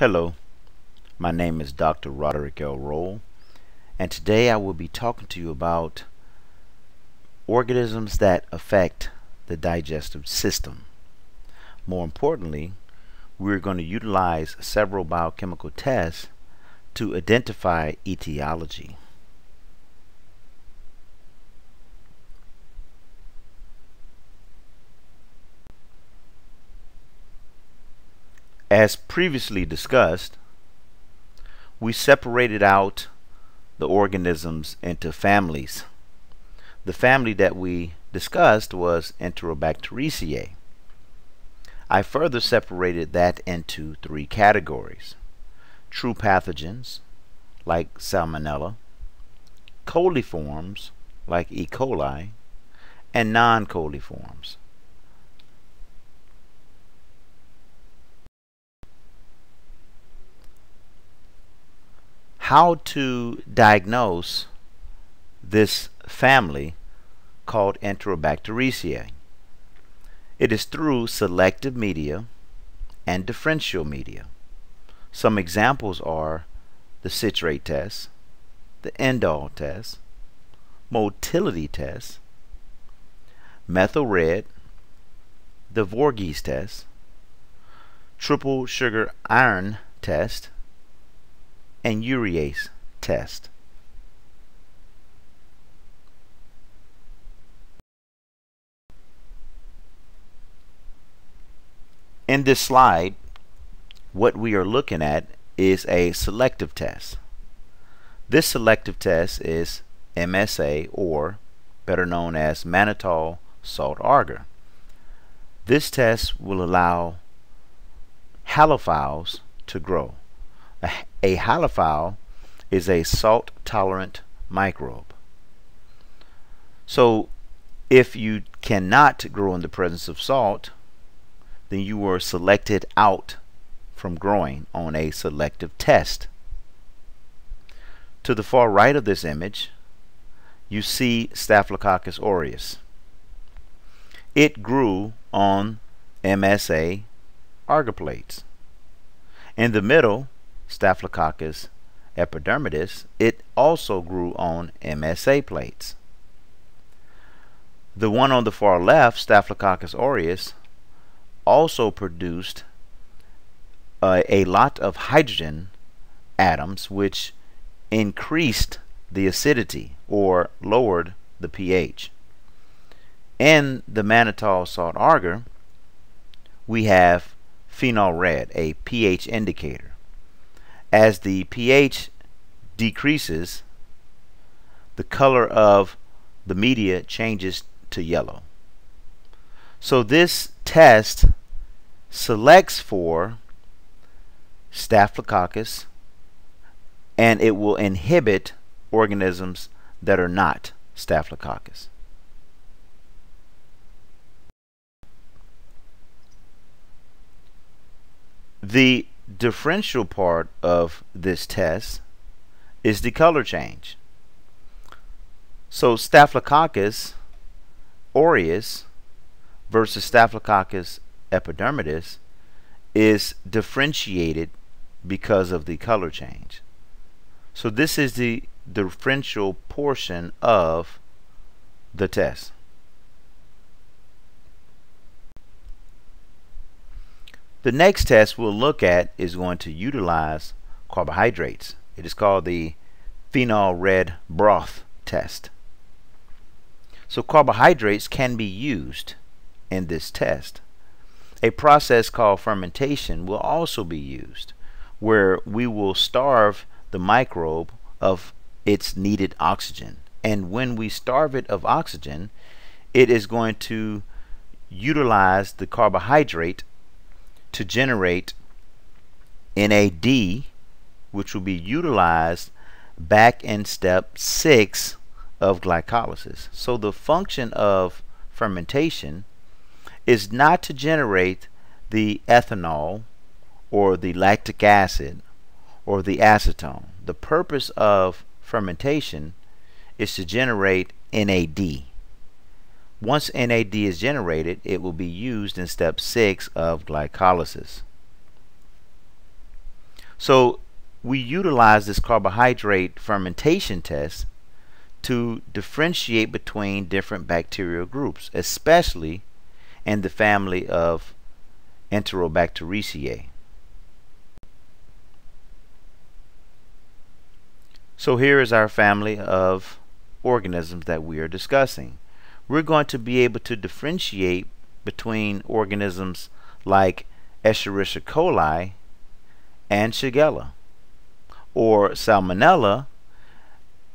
Hello, my name is Dr. Roderick L. Rolle, and today I will be talking to you about organisms that affect the digestive system. More importantly, we're going to utilize several biochemical tests to identify etiology. As previously discussed, we separated out the organisms into families. The family that we discussed was Enterobacteriaceae. I further separated that into three categories. True pathogens, like Salmonella, coliforms, like E. coli, and non-coliforms. How to diagnose this family called Enterobacteriaceae. It is through selective media and differential media. Some examples are the citrate test, the indole test, motility test, methyl red, the Voorhees test, triple sugar iron test, and urease test. In this slide, what we are looking at is a selective test. This selective test is MSA or better known as mannitol salt agar. This test will allow halophiles to grow. A, halophile is a salt tolerant microbe. So if you cannot grow in the presence of salt, then you were selected out from growing on a selective test. To the far right of this image, you see Staphylococcus aureus. It grew on MSA agar plates. In the middle, Staphylococcus epidermidis, it also grew on MSA plates. The one on the far left, Staphylococcus aureus, also produced uh, a lot of hydrogen atoms which increased the acidity or lowered the pH. In the mannitol salt agar, we have phenol red, a pH indicator as the pH decreases, the color of the media changes to yellow. So this test selects for Staphylococcus and it will inhibit organisms that are not Staphylococcus. The differential part of this test is the color change. So Staphylococcus aureus versus Staphylococcus epidermidis is differentiated because of the color change. So this is the differential portion of the test. The next test we'll look at is going to utilize carbohydrates. It is called the phenol red broth test. So carbohydrates can be used in this test. A process called fermentation will also be used where we will starve the microbe of its needed oxygen. And when we starve it of oxygen, it is going to utilize the carbohydrate to generate NAD, which will be utilized back in step 6 of glycolysis. So the function of fermentation is not to generate the ethanol or the lactic acid or the acetone. The purpose of fermentation is to generate NAD. Once NAD is generated, it will be used in step 6 of glycolysis. So we utilize this carbohydrate fermentation test to differentiate between different bacterial groups, especially in the family of Enterobacteriaceae. So here is our family of organisms that we are discussing. We're going to be able to differentiate between organisms like Escherichia coli and Shigella, or Salmonella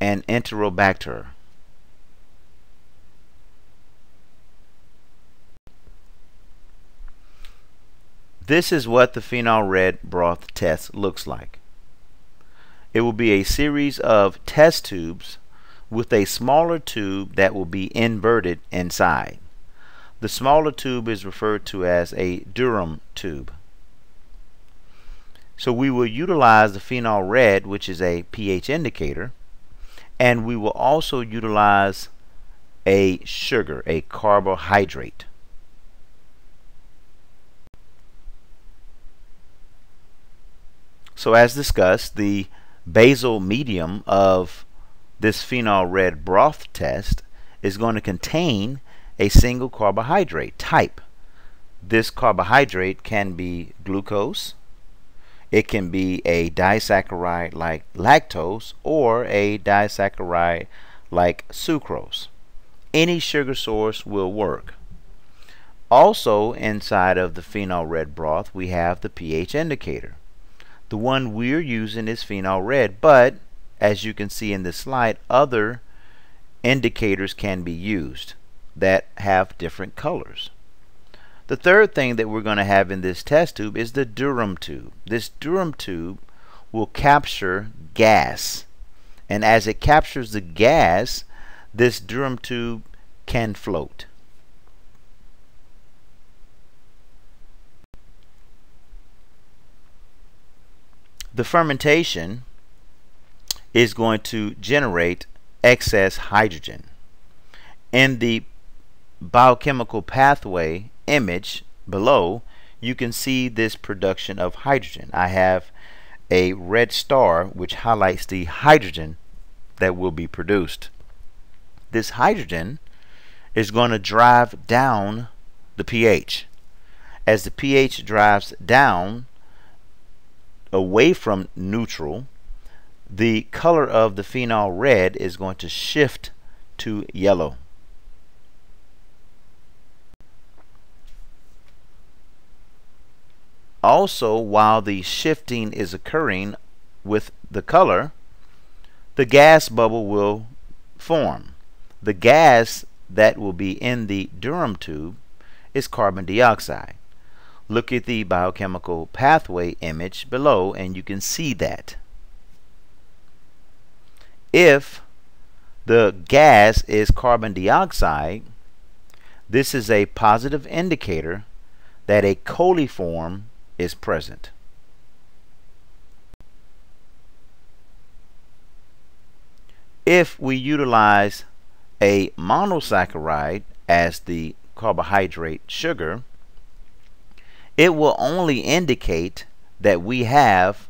and Enterobacter. This is what the phenol red broth test looks like. It will be a series of test tubes with a smaller tube that will be inverted inside. The smaller tube is referred to as a Durham tube. So we will utilize the phenol red, which is a pH indicator, and we will also utilize a sugar, a carbohydrate. So as discussed, the basal medium of this phenol red broth test is going to contain a single carbohydrate type. This carbohydrate can be glucose, it can be a disaccharide like lactose or a disaccharide like sucrose. Any sugar source will work. Also inside of the phenol red broth we have the pH indicator. The one we're using is phenol red, but as you can see in this slide, other indicators can be used that have different colors. The third thing that we're going to have in this test tube is the Durham tube. This Durham tube will capture gas. And as it captures the gas, this Durham tube can float. The fermentation is going to generate excess hydrogen. In the biochemical pathway image below, you can see this production of hydrogen. I have a red star which highlights the hydrogen that will be produced. This hydrogen is going to drive down the pH. As the pH drives down away from neutral, the color of the phenol red is going to shift to yellow. Also, while the shifting is occurring with the color, the gas bubble will form. The gas that will be in the Durham tube is carbon dioxide. Look at the biochemical pathway image below and you can see that if the gas is carbon dioxide, this is a positive indicator that a coliform is present. If we utilize a monosaccharide as the carbohydrate sugar, it will only indicate that we have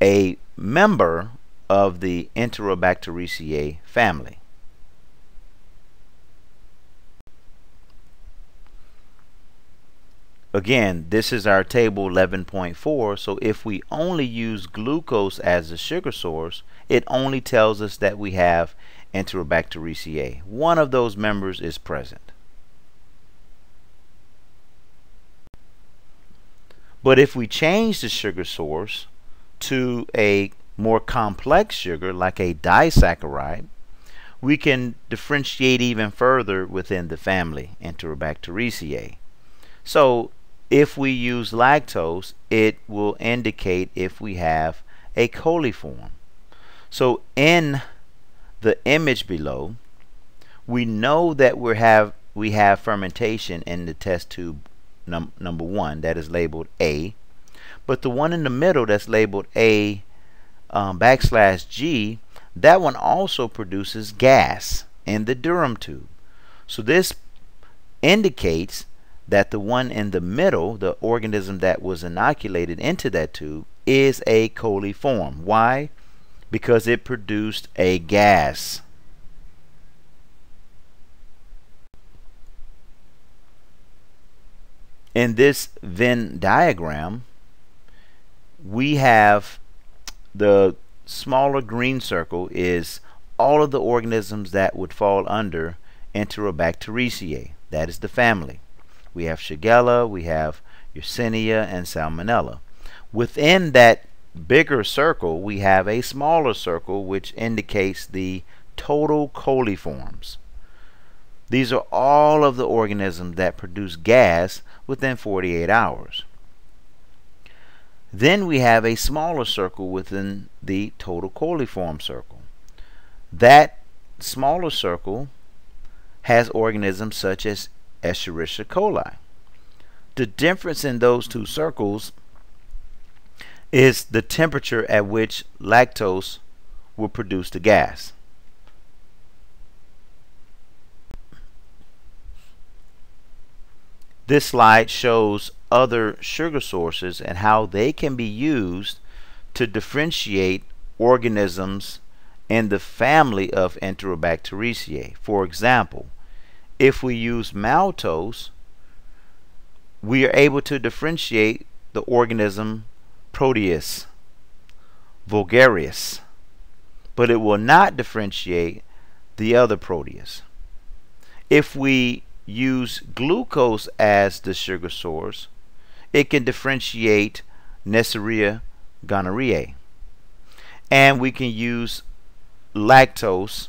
a member of the Enterobacteriaceae family. Again, this is our table 11.4, so if we only use glucose as the sugar source, it only tells us that we have Enterobacteriaceae. One of those members is present. But if we change the sugar source to a more complex sugar like a disaccharide, we can differentiate even further within the family Enterobacteriaceae. So if we use lactose, it will indicate if we have a coliform. So in the image below, we know that we have we have fermentation in the test tube num number one that is labeled A, but the one in the middle that's labeled A um, backslash G, that one also produces gas in the Durham tube. So this indicates that the one in the middle, the organism that was inoculated into that tube, is a coliform. Why? Because it produced a gas. In this Venn diagram, we have the smaller green circle is all of the organisms that would fall under Enterobacteriaceae. That is the family. We have Shigella, we have Yersinia, and Salmonella. Within that bigger circle, we have a smaller circle which indicates the total coliforms. These are all of the organisms that produce gas within 48 hours. Then we have a smaller circle within the total coliform circle. That smaller circle has organisms such as Escherichia coli. The difference in those two circles is the temperature at which lactose will produce the gas. This slide shows other sugar sources and how they can be used to differentiate organisms in the family of Enterobacteriaceae. For example, if we use maltose, we are able to differentiate the organism Proteus vulgaris, but it will not differentiate the other Proteus. If we use glucose as the sugar source, it can differentiate Neisseria gonorrhoeae. And we can use lactose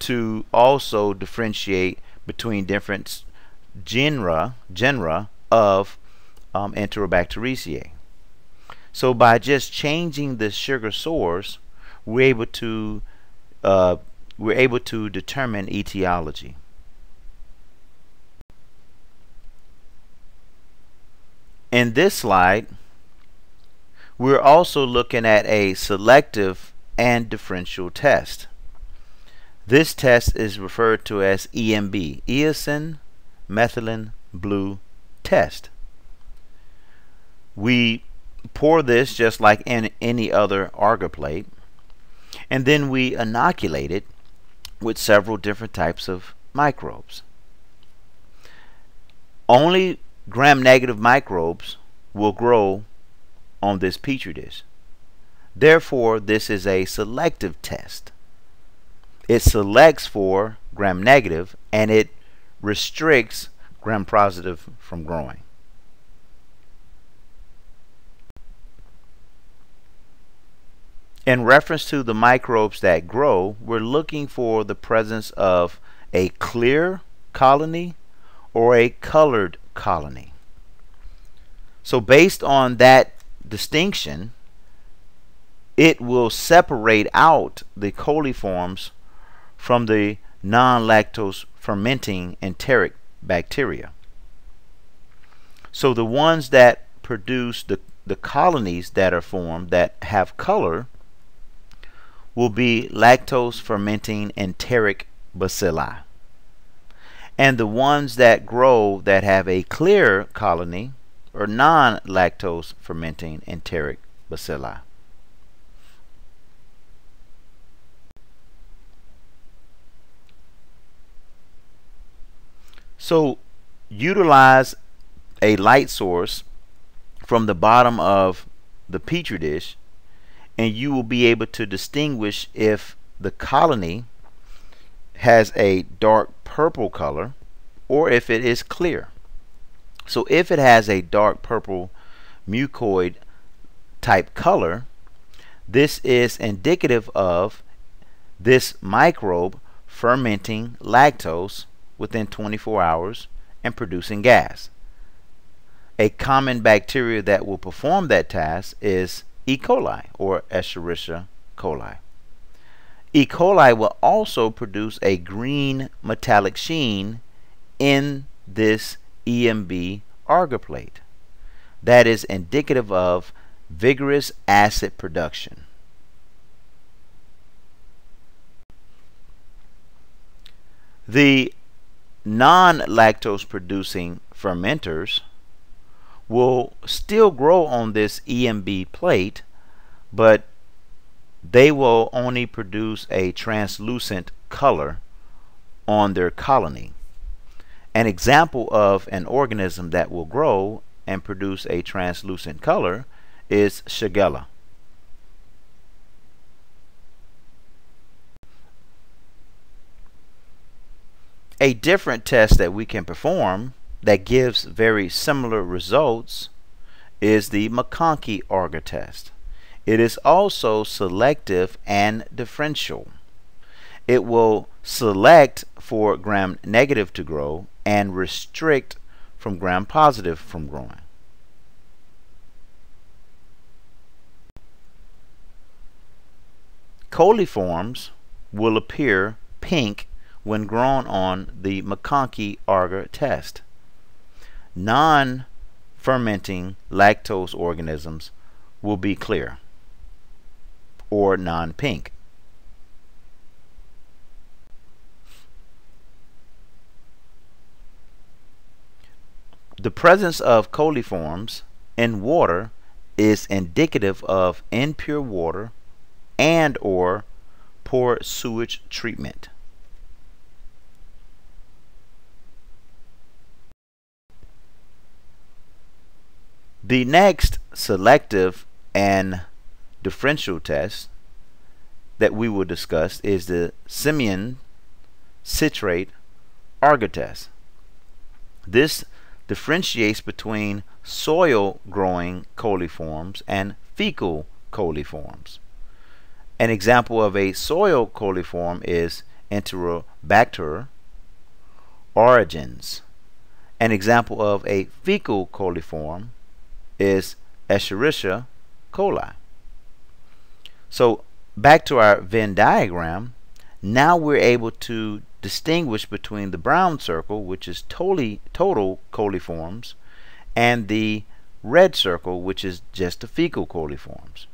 to also differentiate between different genera, genera of um, Enterobacteriaceae. So by just changing the sugar source, we're able to uh, we're able to determine etiology. In this slide, we're also looking at a selective and differential test. This test is referred to as EMB, eosin methylene blue test. We pour this just like in any other agar plate, and then we inoculate it with several different types of microbes. Only gram-negative microbes will grow on this petri dish. Therefore, this is a selective test. It selects for gram-negative and it restricts gram-positive from growing. In reference to the microbes that grow, we're looking for the presence of a clear colony or a colored colony. So based on that distinction, it will separate out the coliforms from the non-lactose fermenting enteric bacteria. So the ones that produce the, the colonies that are formed that have color will be lactose fermenting enteric bacilli. And the ones that grow that have a clear colony are non-lactose fermenting enteric bacilli. So utilize a light source from the bottom of the petri dish and you will be able to distinguish if the colony has a dark purple color or if it is clear. So if it has a dark purple mucoid type color, this is indicative of this microbe fermenting lactose within 24 hours and producing gas. A common bacteria that will perform that task is E. coli or Escherichia coli. E. coli will also produce a green metallic sheen in this EMB agar plate. That is indicative of vigorous acid production. The non-lactose producing fermenters will still grow on this EMB plate, but they will only produce a translucent color on their colony. An example of an organism that will grow and produce a translucent color is Shigella. A different test that we can perform that gives very similar results is the MacConkey agar test. It is also selective and differential. It will select for gram negative to grow and restrict from gram positive from growing. Coliforms will appear pink when grown on the MacConkey agar test. Non-fermenting lactose organisms will be clear or non-pink. The presence of coliforms in water is indicative of impure water and or poor sewage treatment. The next selective and differential test that we will discuss is the Simmons citrate agar test. This differentiates between soil growing coliforms and fecal coliforms. An example of a soil coliform is Enterobacter aerogenes. An example of a fecal coliform is Escherichia coli. So back to our Venn diagram, now we're able to distinguish between the brown circle, which is totally, total coliforms, and the red circle, which is just the fecal coliforms.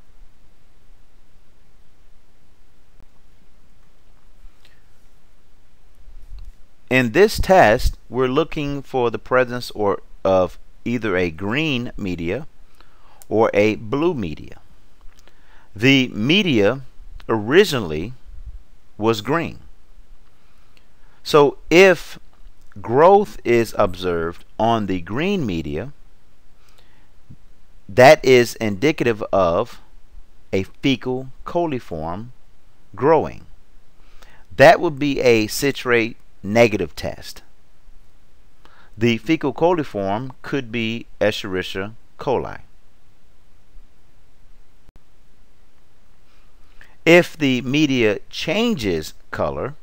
In this test, we're looking for the presence or of either a green media or a blue media. The media originally was green. So if growth is observed on the green media, that is indicative of a fecal coliform growing. That would be a citrate negative test. The fecal coliform could be Escherichia coli. If the media changes color,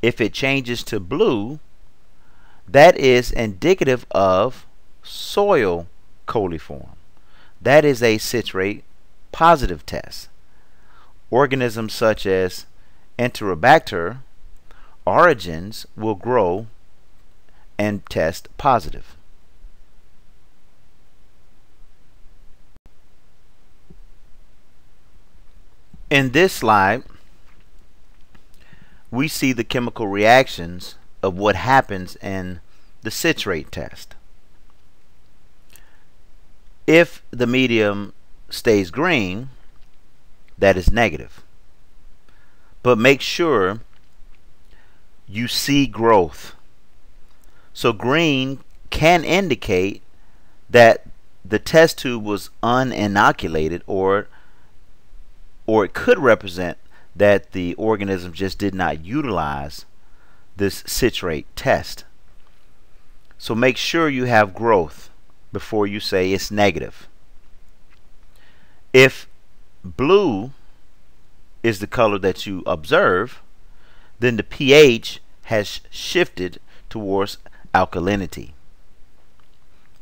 if it changes to blue, that is indicative of soil coliform. That is a citrate positive test. Organisms such as Enterobacter aerogenes will grow and test positive. In this slide, we see the chemical reactions of what happens in the citrate test. If the medium stays green, that is negative. But make sure you see growth. So green can indicate that the test tube was uninoculated or or it could represent that the organism just did not utilize this citrate test. So make sure you have growth before you say it's negative. If blue is the color that you observe, then the pH has shifted towards alkalinity.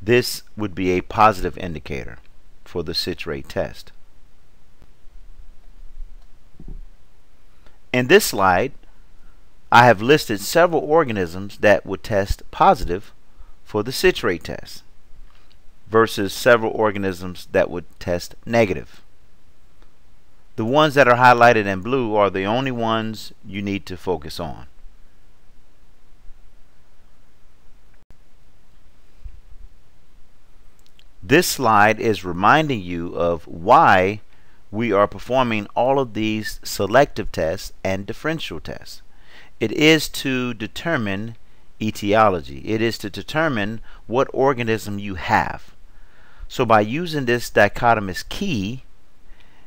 This would be a positive indicator for the citrate test. In this slide, I have listed several organisms that would test positive for the citrate test versus several organisms that would test negative. The ones that are highlighted in blue are the only ones you need to focus on. This slide is reminding you of why we are performing all of these selective tests and differential tests. It is to determine etiology. It is to determine what organism you have. So by using this dichotomous key,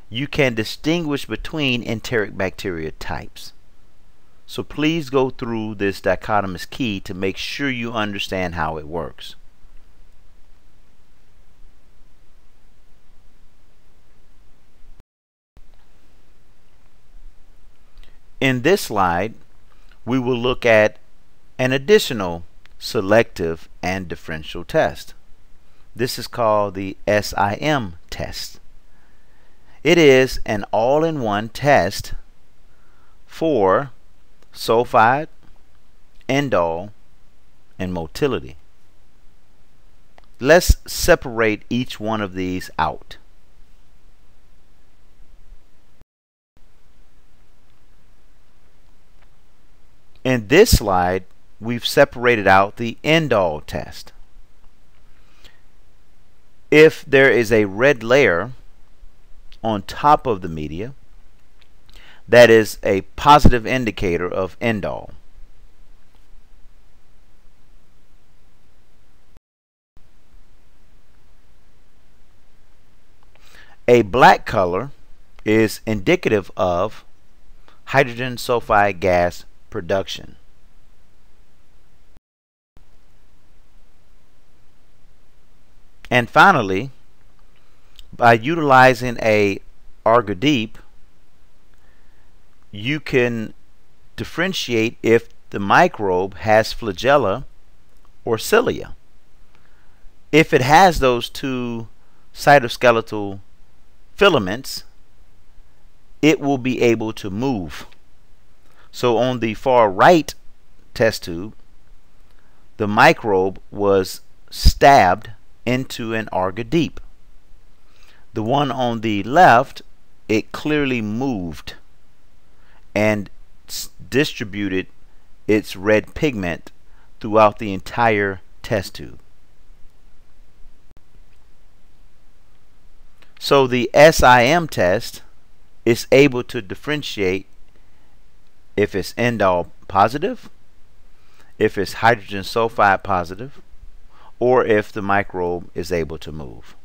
you can distinguish between enteric bacteria types. So please go through this dichotomous key to make sure you understand how it works. In this slide, we will look at an additional selective and differential test. This is called the SIM test. It is an all-in-one test for sulfide, indole, and motility. Let's separate each one of these out. In this slide, we've separated out the indole test. If there is a red layer on top of the media, that is a positive indicator of indole. A black color is indicative of hydrogen sulfide gas production. And finally, by utilizing a Agar-Deep, you can differentiate if the microbe has flagella or cilia. If it has those two cytoskeletal filaments, it will be able to move. So on the far right test tube, the microbe was stabbed into an Agar-Deep. The one on the left, it clearly moved and distributed its red pigment throughout the entire test tube. So the SIM test is able to differentiate if it's indole positive, if it's hydrogen sulfide positive, or if the microbe is able to move.